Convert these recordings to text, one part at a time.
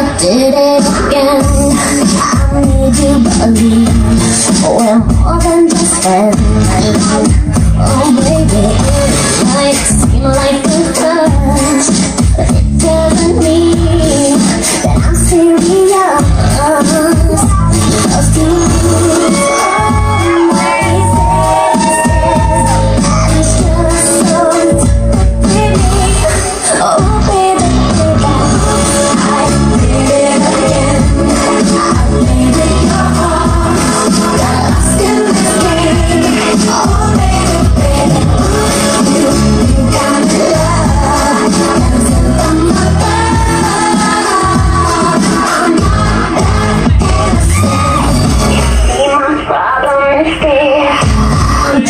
I did it again I need you believe We're more than just friends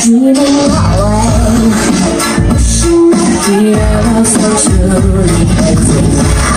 Dreaming away Wishing that the others were truly